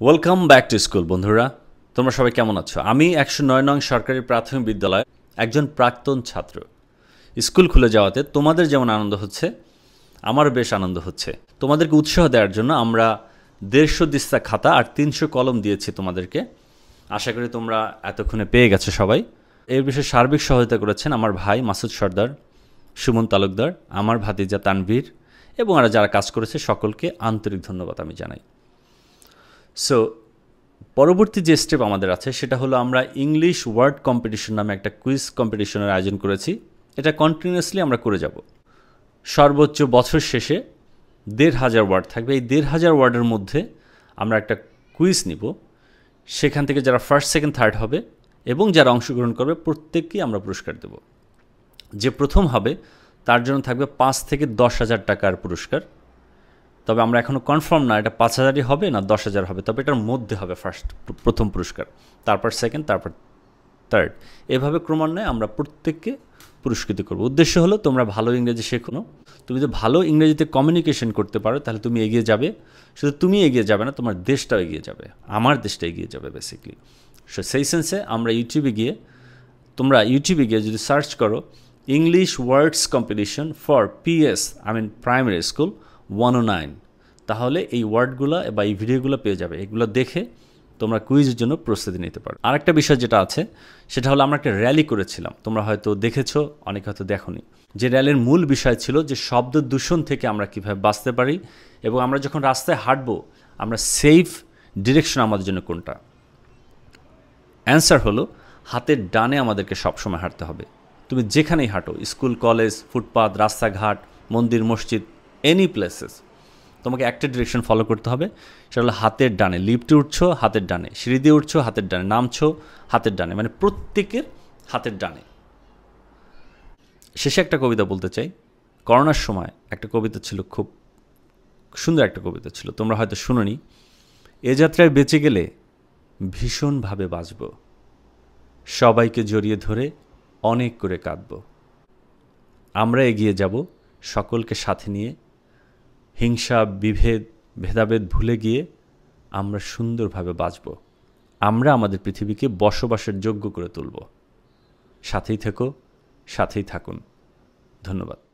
Welcome back to school বন্ধুরা। তোমরা সবাই কেমন আছো? আমি একশো নয় নং সরকারি প্রাথমিক বিদ্যালয় একজন প্রাক্তন ছাত্র। স্কুল খুলে যাওয়াতে তোমাদের যেমন আনন্দ হচ্ছে আমার বেশ আনন্দ হচ্ছে। তোমাদেরকে উৎসাহ দেওয়ার জন্য আমরা দেড়শো দিস্তা খাতা আর তিনশো কলম দিয়েছি তোমাদেরকে। আশা করি তোমরা এতক্ষণে পেয়ে গেছো সবাই। এর বিষয়ে সার্বিক সহায়তা করেছেন আমার ভাই মাসুদ সর্দার, সুমন তালুকদার, আমার ভাতিজা তানভীর এবং আর যারা কাজ করেছে সকলকে আন্তরিক ধন্যবাদ আমি জানাই। সো পরবর্তী যে স্টেপ আমাদের আছে, সেটা হলো আমরা ইংলিশ ওয়ার্ড কম্পিটিশন নামে একটা কুইজ কম্পিটিশনের আয়োজন করেছি। এটা কন্টিনিউয়াসলি আমরা করে যাব। সর্বোচ্চ বছর শেষে দেড় হাজার ওয়ার্ড থাকবে। এই দেড় হাজার ওয়ার্ডের মধ্যে আমরা একটা কুইজ নিব। সেখান থেকে যারা ফার্স্ট সেকেন্ড থার্ড হবে এবং যারা অংশগ্রহণ করবে, প্রত্যেককেই আমরা পুরস্কার দেব। যে প্রথম হবে, তার জন্য থাকবে পাঁচ থেকে দশ হাজার টাকার পুরস্কার। তবে আমরা এখনও কনফার্ম না, এটা পাঁচ হাজারই হবে না দশ হাজার হবে, তবে এটার মধ্যে হবে ফার্স্ট প্রথম পুরস্কার, তারপর সেকেন্ড তারপর থার্ড এভাবে ক্রমান্বয়ে আমরা প্রত্যেককে পুরস্কৃত করব। উদ্দেশ্য হলো তোমরা ভালো ইংরেজি শেখো, তুমি যদি ভালো ইংরেজিতে কমিউনিকেশন করতে পারো, তাহলে তুমি এগিয়ে যাবে। শুধু তুমি এগিয়ে যাবে না, তোমার দেশটাও এগিয়ে যাবে, আমার দেশটা এগিয়ে যাবে বেসিকলি সো সেই সেন্সে আমরা ইউটিউবে গিয়ে, তোমরা ইউটিউবে গিয়ে যদি সার্চ করো English words competition for P S I mean primary school one O nine তাহলে এই ওয়ার্ডগুলো বা এই ভিডিওগুলো পেয়ে যাবে। এগুলো দেখে তোমরা কুইজের জন্য প্রস্তুতি নিতে পারো। আরেকটা বিষয় যেটা আছে, সেটা হলো আমরা একটা র্যালি করেছিলাম। তোমরা হয়তো দেখেছ, অনেক হয়তো দেখোনি। যে র্যালির মূল বিষয় ছিল যে শব্দ দূষণ থেকে আমরা কীভাবে বাঁচতে পারি এবং আমরা যখন রাস্তায় হাঁটবো, আমরা সেফ ডিরেকশন আমাদের জন্য কোনটা? অ্যান্সার হলো, হাতের ডানে আমাদেরকে সবসময় হাঁটতে হবে। তুমি যেখানেই হাঁটো, স্কুল, কলেজ ফুটপাথ রাস্তাঘাট, মন্দির, মসজিদ এনি প্লেসেস তোমাকে একটা ডিরেকশন ফলো করতে হবে, সেটা হলো হাতের ডানে লিফটে উঠছো, হাতের ডানে, সিঁড়ি দিয়ে উঠছো, হাতের ডানে, নামছো, হাতের ডানে মানে প্রত্যেকের হাতের ডানে। শেষে একটা কবিতা বলতে চাই, করোনার সময় একটা কবিতা ছিল খুব সুন্দর একটা কবিতা ছিল, তোমরা হয়তো শুনোনি, এ যাত্রায় বেঁচে গেলে ভীষণভাবে বাঁচব, সবাইকে জড়িয়ে ধরে অনেক করে কাঁদব, আমরা এগিয়ে যাব সকলকে সাথে নিয়ে হিংসা, বিভেদ, ভেদাভেদ ভুলে গিয়ে আমরা সুন্দরভাবে বাঁচব। আমরা আমাদের পৃথিবীকে বসবাসের যোগ্য করে তুলব। সাথেই থেকো, সাথেই থাকুন। ধন্যবাদ।